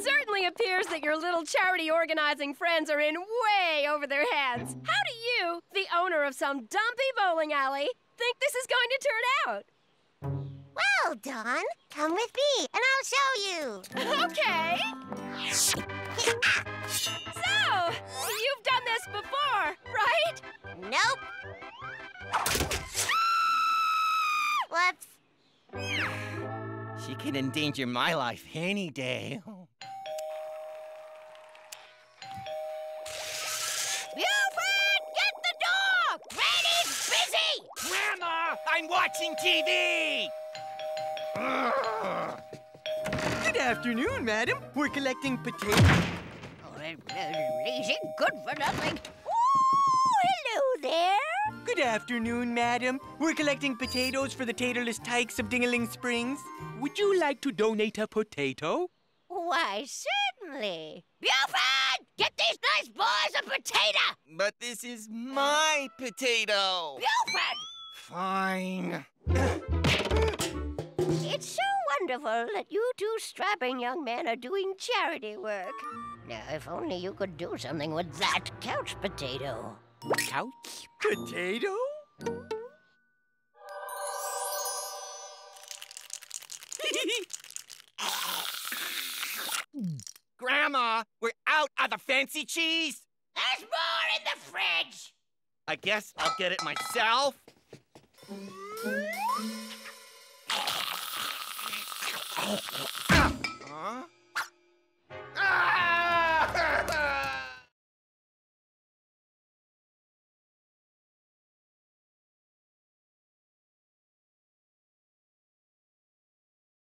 Certainly appears that your little charity organizing friends are in way over their heads. How do you, the owner of some dumpy bowling alley, think this is going to turn out? Well, Don, come with me and I'll show you. Okay. So, you've done this before, right? Nope. Whoops. She can endanger my life any day. I'm watching TV! Good afternoon, madam. We're collecting potatoes. Oh, Easy, good for nothing. Oh, hello there. Good afternoon, madam. We're collecting potatoes for the taterless tykes of Dingaling Springs. Would you like to donate a potato? Why, certainly. Buford, get these nice boys a potato! But this is my potato. Buford! Fine. It's so wonderful that you two strapping young men are doing charity work. Now, if only you could do something with that couch potato. Couch potato? Grandma, we're out of the fancy cheese. There's more in the fridge! I guess I'll get it myself. Música